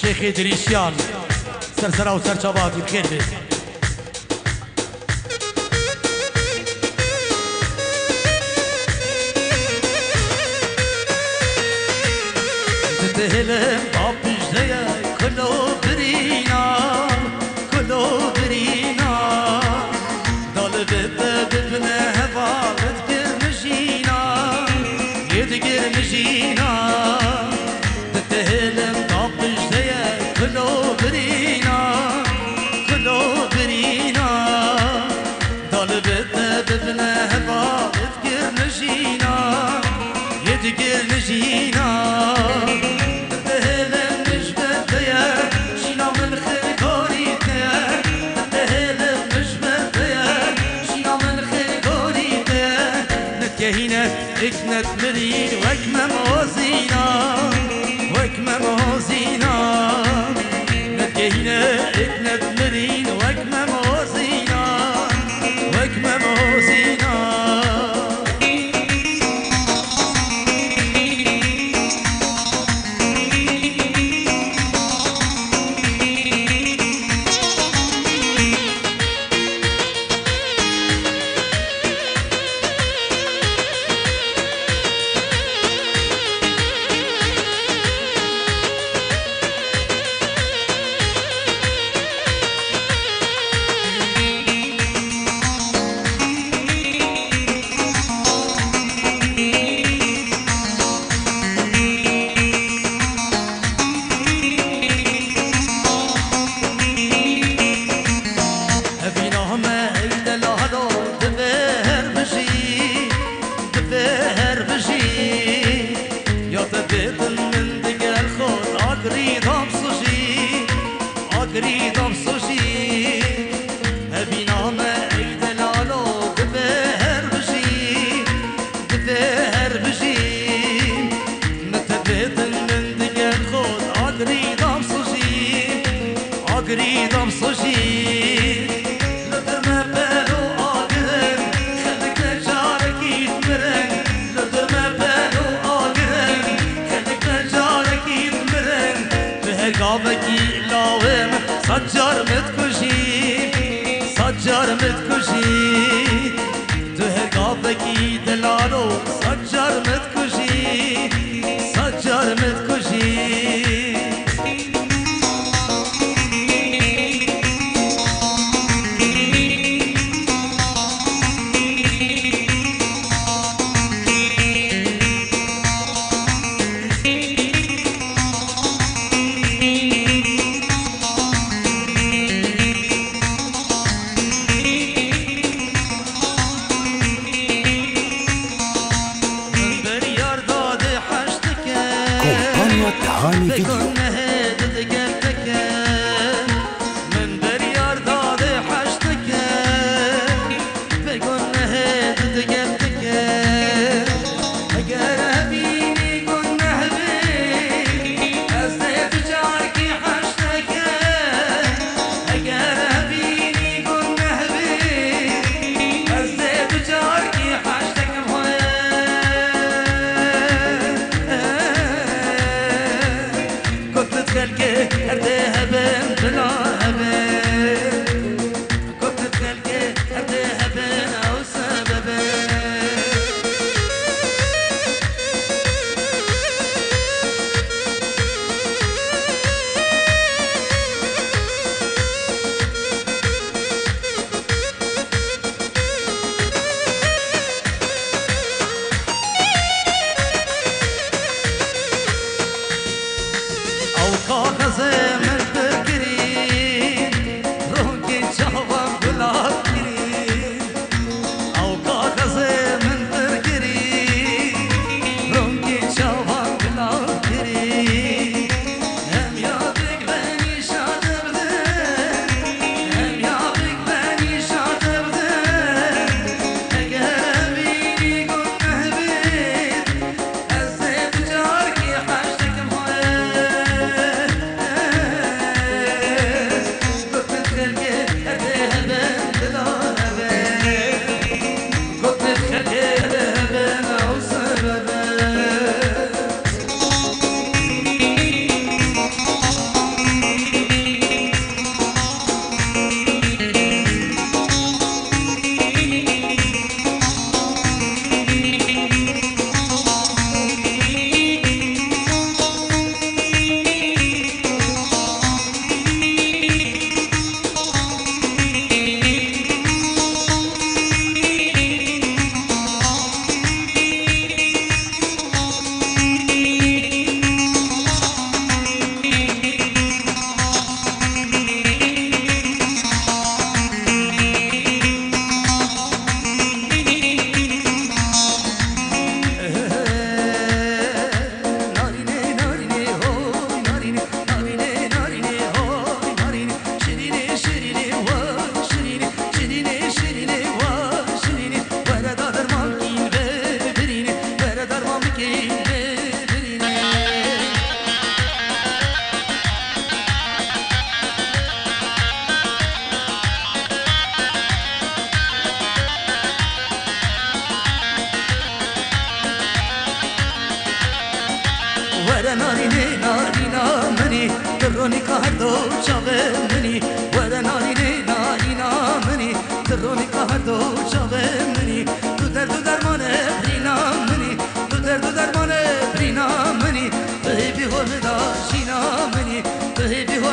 شيخ دريشيان. سرسرة وسرشباتي بخير بيه دهلم آب بجده‌ی کلو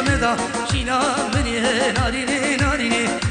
めだ。ちなみに何に何に。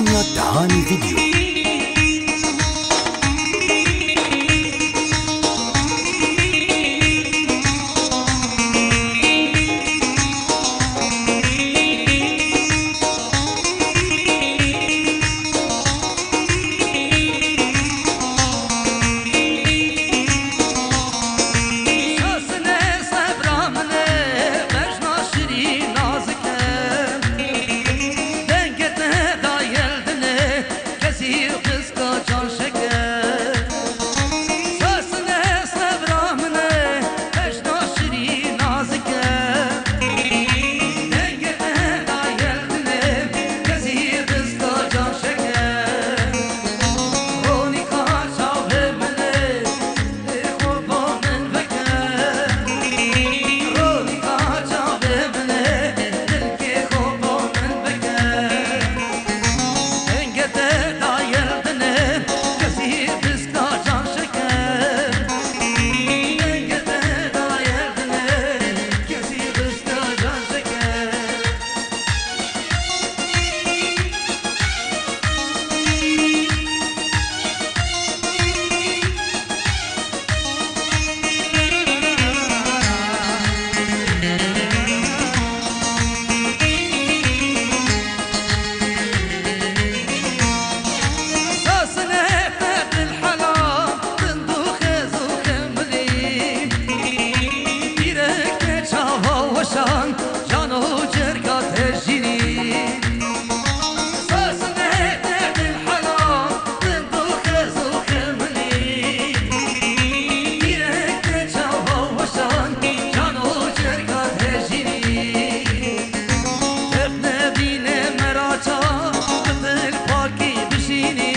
Tanya Dahani Video.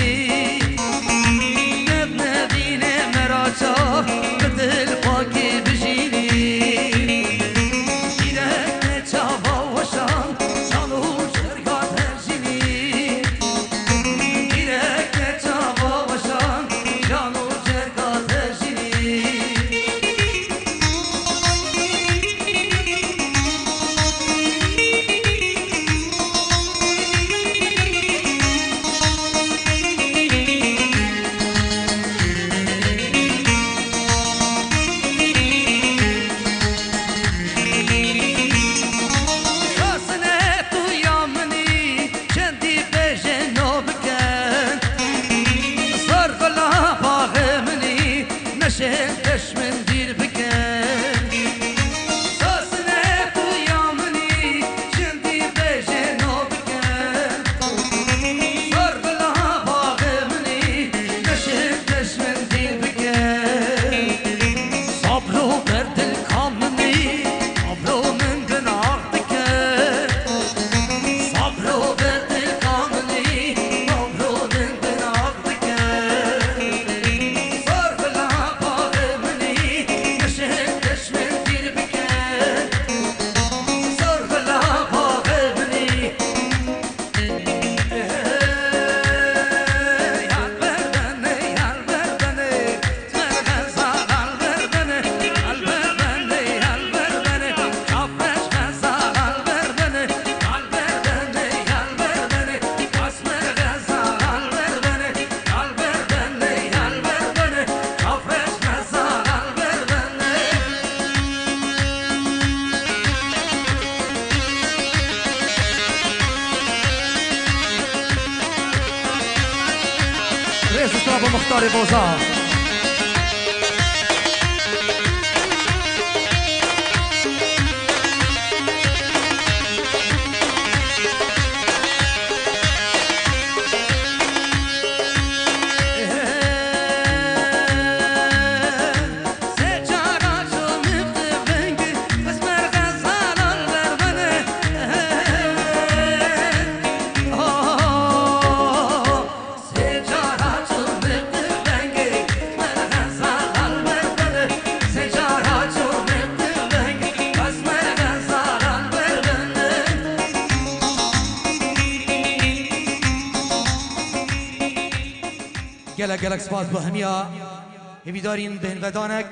see. گلکس باز بهمیا دهن دهنودانک